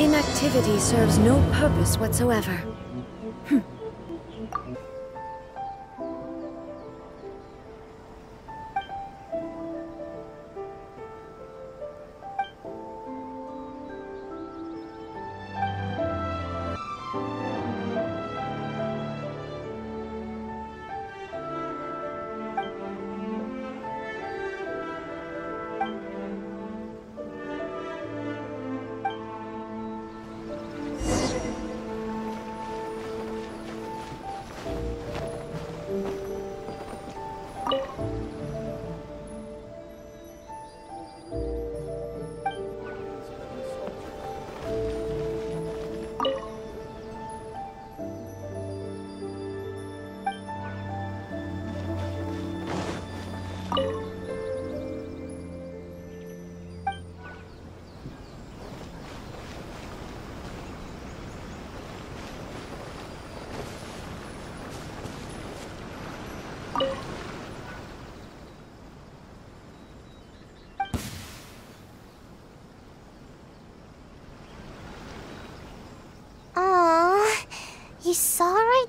Inactivity serves no purpose whatsoever.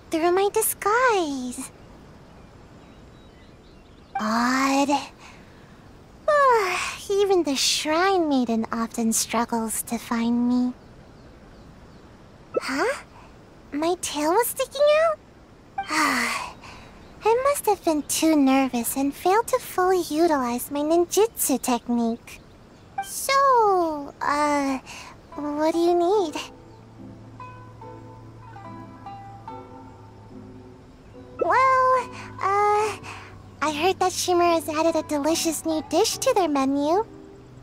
Through my disguise. Odd. Ah, Even the Shrine Maiden often struggles to find me. Huh? My tail was sticking out? Ah, I must have been too nervous and failed to fully utilize my ninjutsu technique. So, uh, what do you need? Well, uh, I heard that Shimura's has added a delicious new dish to their menu.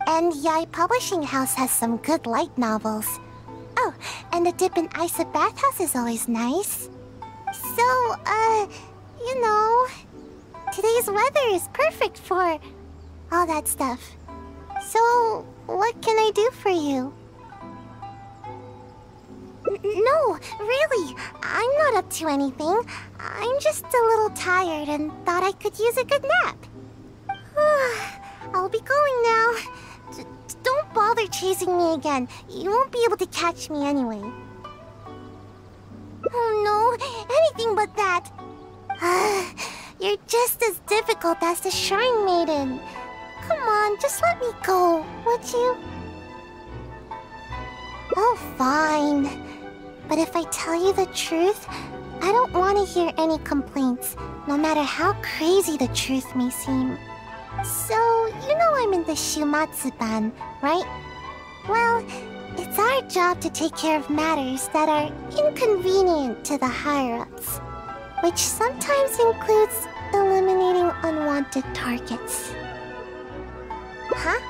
And Yae Publishing House has some good light novels. Oh, and a dip in ice at bathhouse is always nice. So, uh, you know, today's weather is perfect for all that stuff. So, what can I do for you? Really, I'm not up to anything. I'm just a little tired and thought I could use a good nap. I'll be going now. D- don't bother chasing me again. You won't be able to catch me anyway. Oh no, anything but that. You're just as difficult as the Shrine Maiden. Come on, just let me go, would you? Oh, fine. But if I tell you the truth, I don't want to hear any complaints, no matter how crazy the truth may seem. So, you know I'm in the Shumatsu-ban, right? Well, it's our job to take care of matters that are inconvenient to the higher-ups, which sometimes includes eliminating unwanted targets. Huh?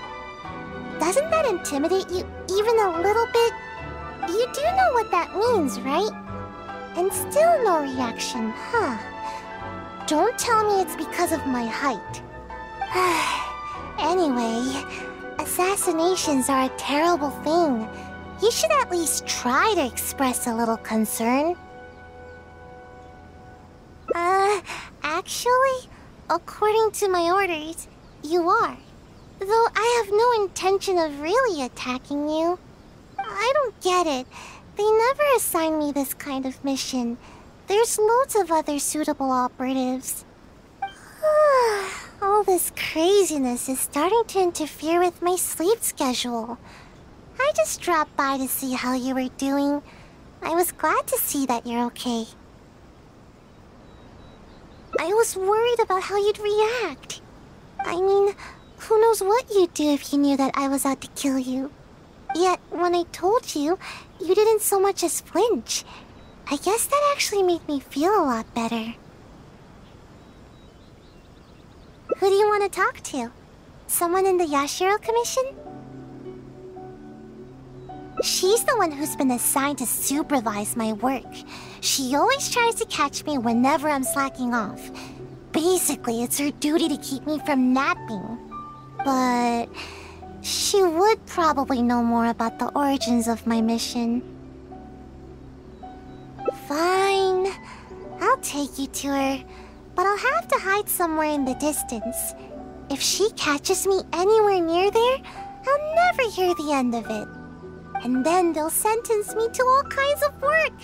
Doesn't that intimidate you even a little bit? You do know what that means, right? And still no reaction, huh? Don't tell me it's because of my height. anyway, assassinations are a terrible thing. You should at least try to express a little concern. Uh, actually, according to my orders, you are. Though I have no intention of really attacking you. I don't get it. They never assign me this kind of mission. There's loads of other suitable operatives. All this craziness is starting to interfere with my sleep schedule. I just dropped by to see how you were doing. I was glad to see that you're okay. I was worried about how you'd react. I mean, who knows what you'd do if you knew that I was out to kill you. Yet, when I told you, you didn't so much as flinch. I guess that actually made me feel a lot better. Who do you want to talk to? Someone in the Yashiro Commission? She's the one who's been assigned to supervise my work. She always tries to catch me whenever I'm slacking off. Basically, it's her duty to keep me from napping. But she would probably know more about the origins of my mission. Fine. I'll take you to her, but I'll have to hide somewhere in the distance. If she catches me anywhere near there, I'll never hear the end of it. And then they'll sentence me to all kinds of work,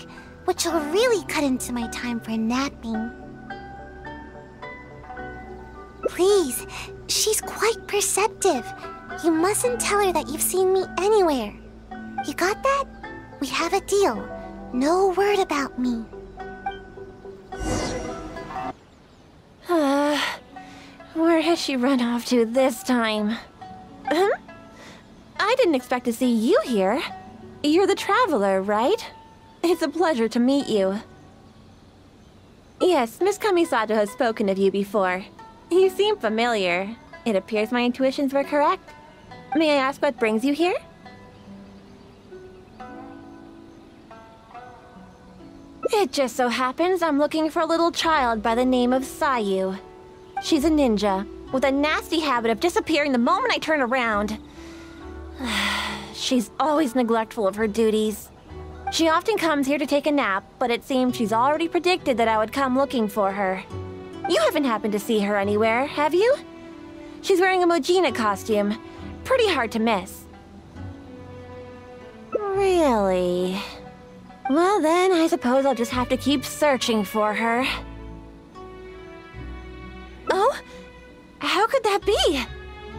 which will really cut into my time for napping. Please, she's quite perceptive. You mustn't tell her that you've seen me anywhere. You got that? We have a deal. No word about me. Uh, where has she run off to this time? Huh? I didn't expect to see you here. You're the traveler, right? It's a pleasure to meet you. Yes, Miss Kamisato has spoken of you before. You seem familiar. It appears my intuitions were correct. May I ask what brings you here? It just so happens I'm looking for a little child by the name of Sayu. She's a ninja, with a nasty habit of disappearing the moment I turn around. she's always neglectful of her duties. She often comes here to take a nap, but it seems she's already predicted that I would come looking for her. You haven't happened to see her anywhere, have you? She's wearing a Mujina costume. Pretty hard to miss. Really? Well then, I suppose I'll just have to keep searching for her. Oh? How could that be?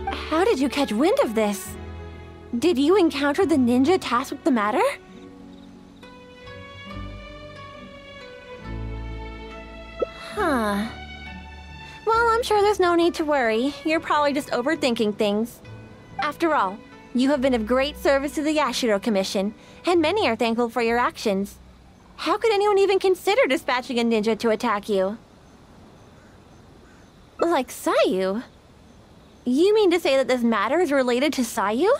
How did you catch wind of this? Did you encounter the ninja tasked with the matter? Huh. Well, I'm sure there's no need to worry. You're probably just overthinking things. After all, you have been of great service to the Yashiro Commission, and many are thankful for your actions. How could anyone even consider dispatching a ninja to attack you? Like Sayu? You mean to say that this matter is related to Sayu?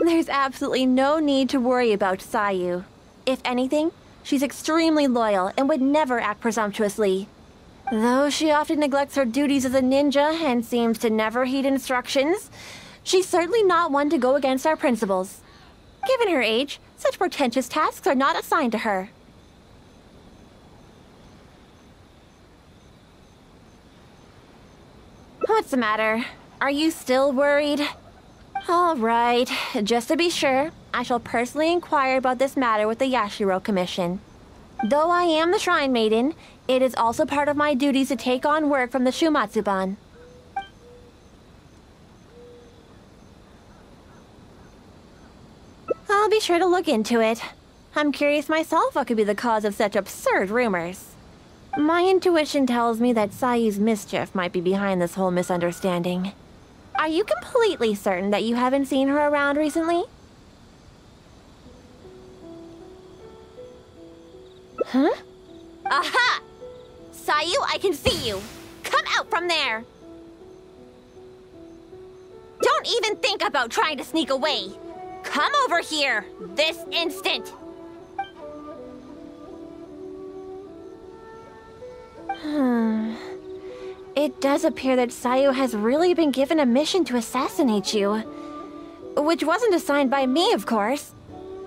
There's absolutely no need to worry about Sayu. If anything, she's extremely loyal and would never act presumptuously. Though she often neglects her duties as a ninja and seems to never heed instructions, she's certainly not one to go against our principles. Given her age, such portentous tasks are not assigned to her. What's the matter? Are you still worried? All right, just to be sure, I shall personally inquire about this matter with the Yashiro Commission. Though I am the Shrine Maiden, it is also part of my duties to take on work from the Shumatsuban. I'll be sure to look into it. I'm curious myself what could be the cause of such absurd rumors. My intuition tells me that Sayu's mischief might be behind this whole misunderstanding. Are you completely certain that you haven't seen her around recently? Huh? Aha! Sayu, I can see you! Come out from there! Don't even think about trying to sneak away! Come over here! This instant! Hmm. It does appear that Sayu has really been given a mission to assassinate you. Which wasn't assigned by me, of course.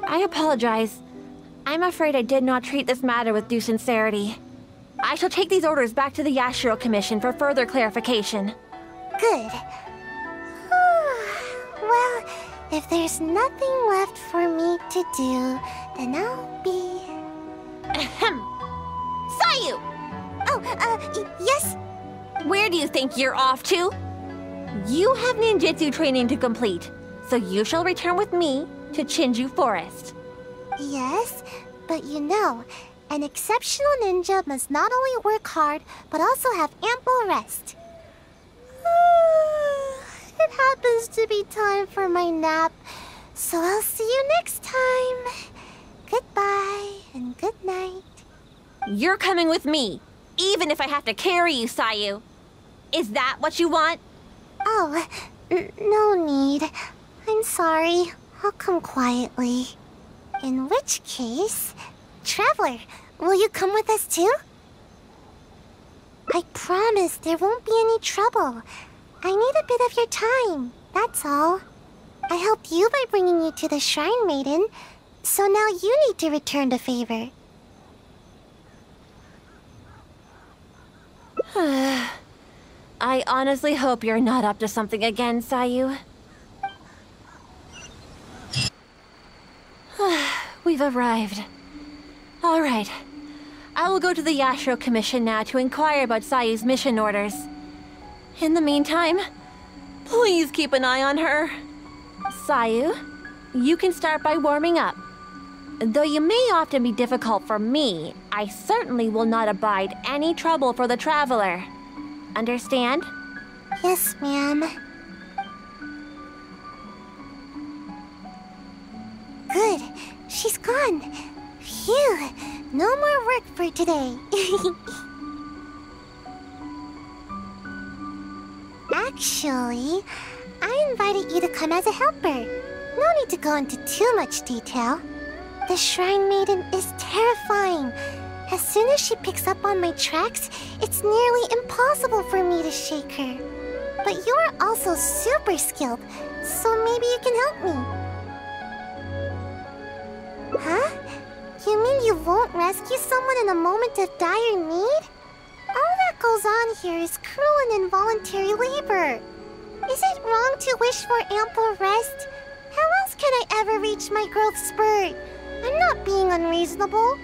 I apologize. I'm afraid I did not treat this matter with due sincerity. I shall take these orders back to the Yashiro Commission for further clarification. Good. well, if there's nothing left for me to do, then I'll be... Ahem. Sayu! Oh, uh, yes? Where do you think you're off to? You have ninjutsu training to complete, so you shall return with me to Chinju Forest. Yes, but you know, an exceptional ninja must not only work hard, but also have ample rest. it happens to be time for my nap, so I'll see you next time. Goodbye and good night. You're coming with me, even if I have to carry you, Sayu. Is that what you want? Oh, no need. I'm sorry. I'll come quietly. In which case, Traveler, will you come with us too? I promise there won't be any trouble. I need a bit of your time, that's all. I helped you by bringing you to the Shrine Maiden, so now you need to return the favor. I honestly hope you're not up to something again, Sayu. We've arrived. All right. I will go to the Yashiro Commission now to inquire about Sayu's mission orders. In the meantime, please keep an eye on her. Sayu, you can start by warming up. Though you may often be difficult for me, I certainly will not abide any trouble for the traveler. Understand? Yes, ma'am. Good. She's gone. Phew. No more work for today. Actually, I invited you to come as a helper. No need to go into too much detail. The Shrine Maiden is terrifying. As soon as she picks up on my tracks, it's nearly impossible for me to shake her. But you're also super skilled, so maybe you can help me. Huh? You mean you won't rescue someone in a moment of dire need? All that goes on here is cruel and involuntary labor. Is it wrong to wish for ample rest? How else can I ever reach my growth spurt? I'm not being unreasonable.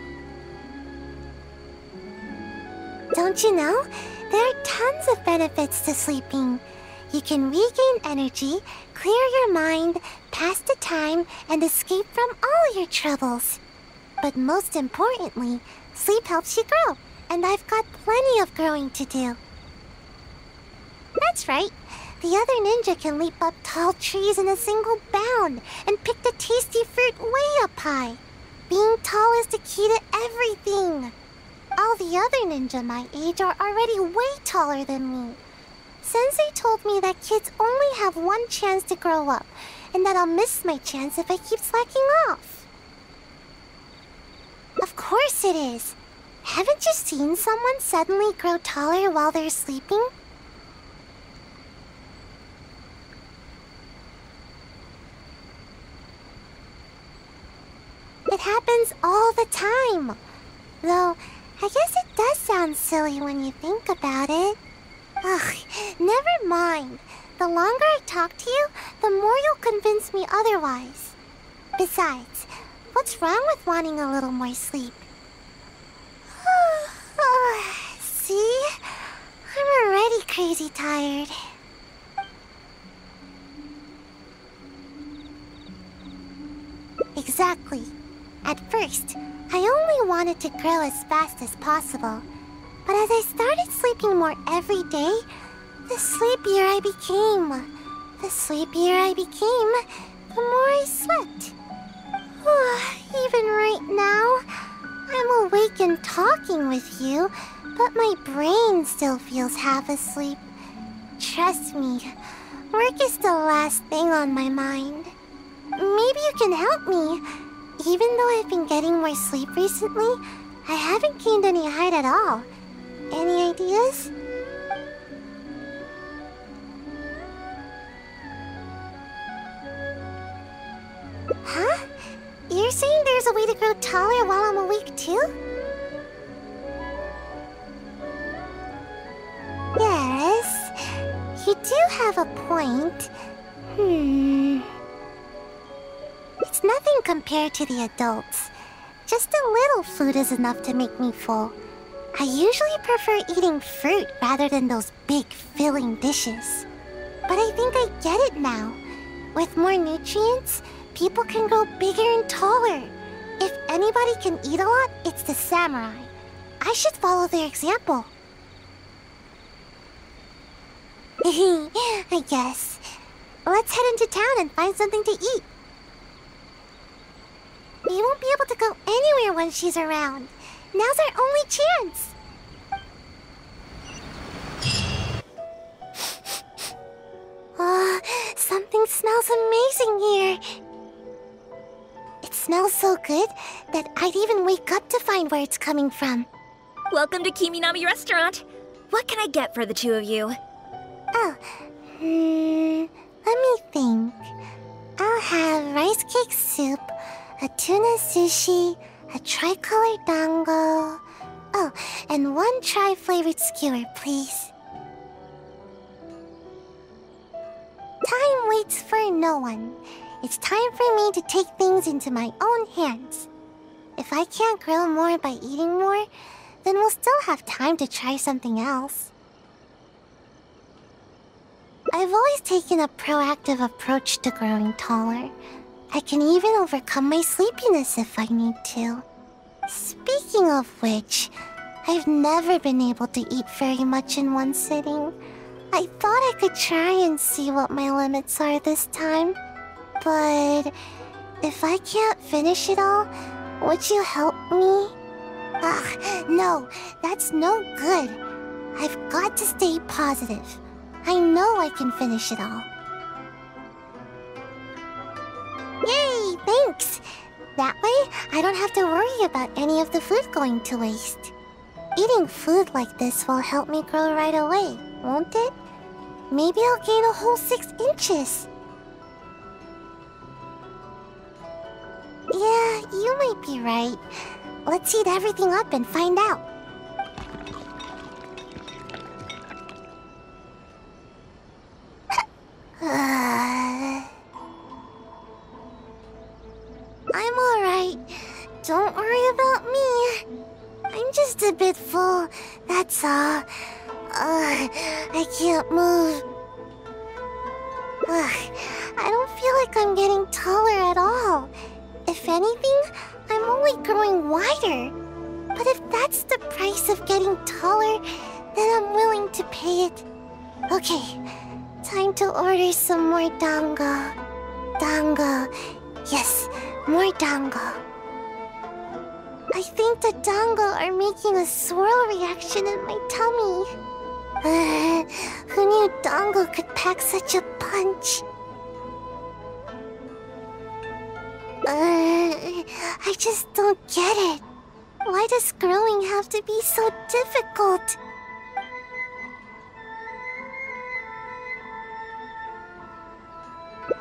Don't you know? There are tons of benefits to sleeping. You can regain energy, clear your mind, pass the time, and escape from all your troubles. But most importantly, sleep helps you grow, and I've got plenty of growing to do. That's right. The other ninja can leap up tall trees in a single bound and pick the tasty fruit way up high. Being tall is the key to everything. All the other ninja my age are already way taller than me. Sensei told me that kids only have one chance to grow up, and that I'll miss my chance if I keep slacking off. Of course it is. Haven't you seen someone suddenly grow taller while they're sleeping? It happens all the time. Though, I guess it does sound silly when you think about it. Ugh, never mind. The longer I talk to you, the more you'll convince me otherwise. Besides, what's wrong with wanting a little more sleep? Oh, see? I'm already crazy tired. Exactly. At first, I only wanted to grow as fast as possible. But as I started sleeping more every day, the sleepier I became. The sleepier I became, the more I slept. Even right now, I'm awake and talking with you, but my brain still feels half asleep. Trust me, work is the last thing on my mind. Maybe you can help me. Even though I've been getting more sleep recently, I haven't gained any height at all. Any ideas? Huh? You're saying there's a way to grow taller while I'm awake too? Yes, you do have a point. Hmm. It's nothing compared to the adults. Just a little food is enough to make me full. I usually prefer eating fruit rather than those big, filling dishes. But I think I get it now. With more nutrients, people can grow bigger and taller. If anybody can eat a lot, it's the samurai. I should follow their example. I guess. Let's head into town and find something to eat. We won't be able to go anywhere when she's around. Now's our only chance. Oh, something smells amazing here. It smells so good that I'd even wake up to find where it's coming from. Welcome to Kiminami Restaurant. What can I get for the two of you? Oh, hmm, let me think. I'll have rice cake soup, a tuna sushi, a tricolor dango. Oh, and one tri-flavored skewer, please. Time waits for no one. It's time for me to take things into my own hands. If I can't grow more by eating more, then we'll still have time to try something else. I've always taken a proactive approach to growing taller. I can even overcome my sleepiness if I need to. Speaking of which, I've never been able to eat very much in one sitting. I thought I could try and see what my limits are this time. But if I can't finish it all, would you help me? Ah, no, that's no good. I've got to stay positive. I know I can finish it all. Yay, thanks! That way, I don't have to worry about any of the food going to waste. Eating food like this will help me grow right away, won't it? Maybe I'll gain a whole six inches. You might be right. Let's eat everything up and find out. I'm alright. Don't worry about me. I'm just a bit full, that's all. Uh, I can't move. Ugh, I don't feel like I'm getting taller at all. If anything, I'm only growing wider. But if that's the price of getting taller, then I'm willing to pay it. Okay, time to order some more dango. Dango. Yes, more dango. I think the dango are making a swirl reaction in my tummy. Uh, who knew dango could pack such a punch? Uh, I just don't get it. Why does growing have to be so difficult?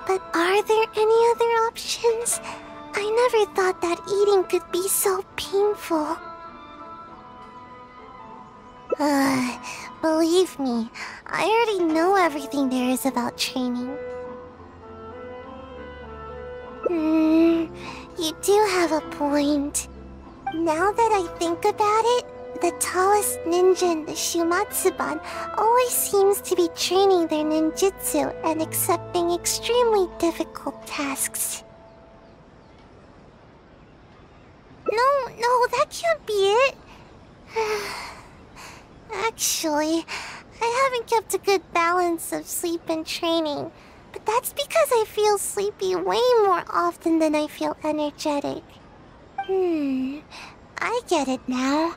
But are there any other options? I never thought that eating could be so painful. Uh, believe me, I already know everything there is about training. Hmm, you do have a point. Now that I think about it, the tallest ninja in the Shumatsuban always seems to be training their ninjutsu and accepting extremely difficult tasks. No, no, that can't be it. Actually, I haven't kept a good balance of sleep and training. But that's because I feel sleepy way more often than I feel energetic. Hmm, I get it now.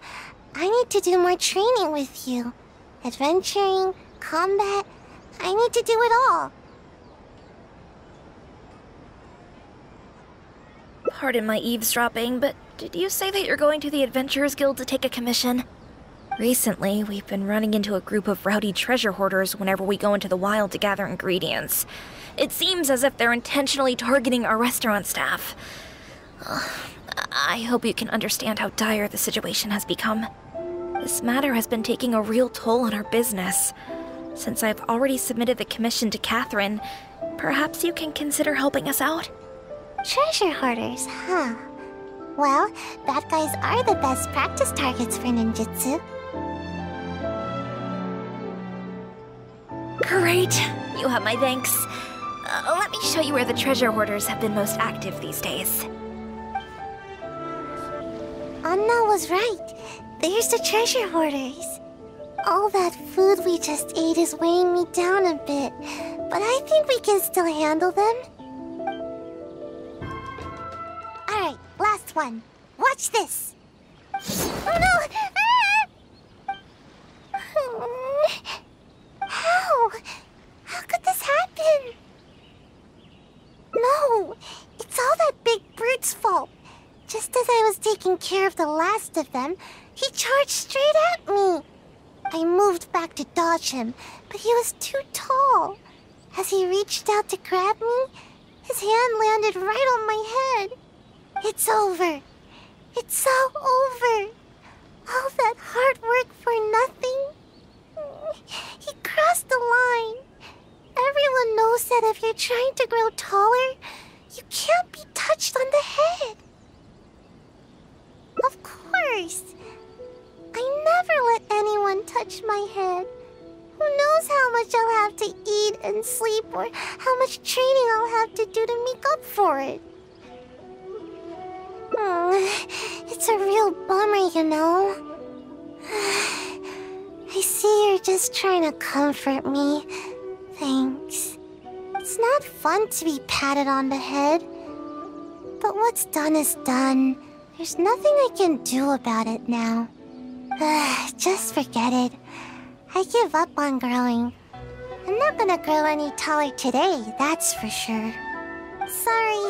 I need to do more training with you. Adventuring, combat, I need to do it all. Pardon my eavesdropping, but did you say that you're going to the Adventurers Guild to take a commission? Recently, we've been running into a group of rowdy treasure hoarders whenever we go into the wild to gather ingredients. It seems as if they're intentionally targeting our restaurant staff. I hope you can understand how dire the situation has become. This matter has been taking a real toll on our business. Since I've already submitted the commission to Catherine, perhaps you can consider helping us out? Treasure hoarders, huh? Well, bad guys are the best practice targets for ninjutsu. Great. You have my thanks. Uh, let me show you where the treasure hoarders have been most active these days. Anna was right. There's the treasure hoarders. All that food we just ate is weighing me down a bit, but I think we can still handle them. Alright, last one. Watch this. Oh no! Ah! How? How could this happen? No, it's all that big brute's fault. Just as I was taking care of the last of them, he charged straight at me. I moved back to dodge him, but he was too tall. As he reached out to grab me, his hand landed right on my head. It's over. It's all over. All that hard work for nothing. He crossed the line. Everyone knows that if you're trying to grow taller, you can't be touched on the head. Of course! I never let anyone touch my head. Who knows how much I'll have to eat and sleep or how much training I'll have to do to make up for it. Hmm, it's a real bummer, you know. I see you're just trying to comfort me. Thanks. It's not fun to be patted on the head. But what's done is done. There's nothing I can do about it now. Just forget it. I give up on growing. I'm not gonna grow any taller today, that's for sure. Sorry,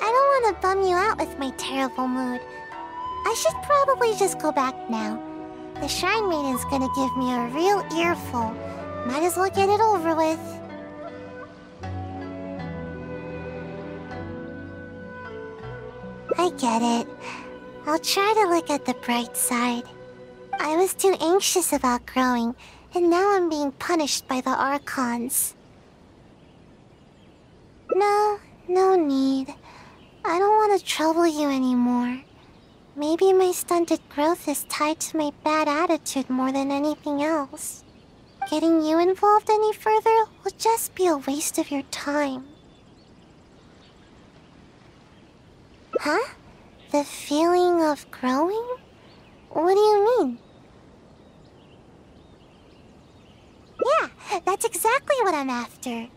I don't want to bum you out with my terrible mood. I should probably just go back now. The Shrine Maiden's gonna give me a real earful. Might as well get it over with. I get it. I'll try to look at the bright side. I was too anxious about growing, and now I'm being punished by the Archons. No, no need. I don't want to trouble you anymore. Maybe my stunted growth is tied to my bad attitude more than anything else. Getting you involved any further will just be a waste of your time. Huh? The feeling of growing? What do you mean? Yeah, that's exactly what I'm after.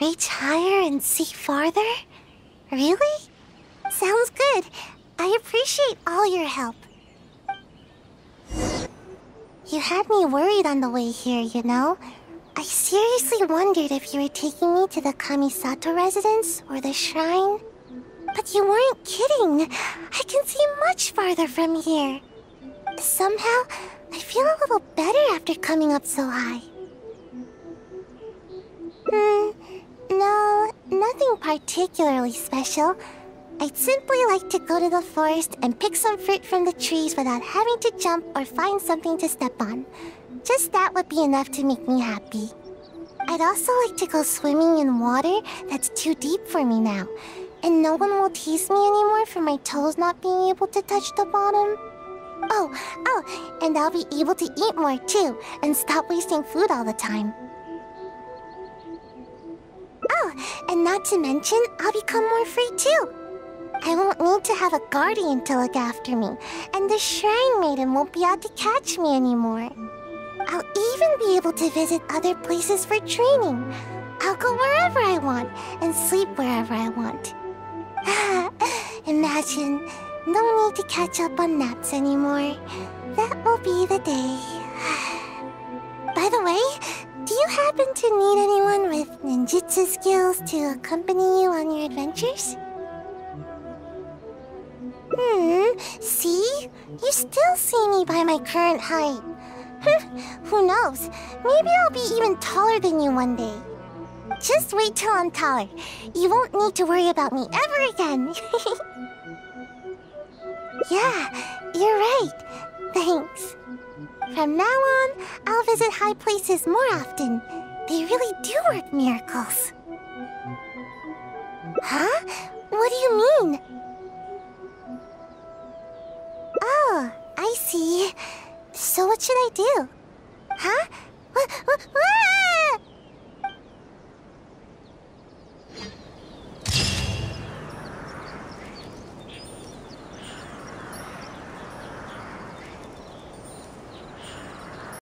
Reach higher and see farther? Really? Sounds good. I appreciate all your help. You had me worried on the way here, you know? I seriously wondered if you were taking me to the Kamisato residence or the shrine. But you weren't kidding. I can see much farther from here. Somehow, I feel a little better after coming up so high. Hmm, no, nothing particularly special. I'd simply like to go to the forest and pick some fruit from the trees without having to jump or find something to step on. Just that would be enough to make me happy. I'd also like to go swimming in water that's too deep for me now, and no one will tease me anymore for my toes not being able to touch the bottom. Oh, oh, and I'll be able to eat more too, and stop wasting food all the time. Oh, and not to mention, I'll become more free too. I won't need to have a guardian to look after me, and the Shrine Maiden won't be out to catch me anymore. I'll even be able to visit other places for training. I'll go wherever I want and sleep wherever I want. Imagine, no need to catch up on naps anymore. That will be the day. By the way, do you happen to need anyone with ninjutsu skills to accompany you on your adventures? Hmm, see? You still see me by my current height. Who knows? Maybe I'll be even taller than you one day. Just wait till I'm taller. You won't need to worry about me ever again. yeah, you're right. Thanks. From now on, I'll visit high places more often. They really do work miracles. Huh? What do you mean? Oh, I see. So what should I do? Huh?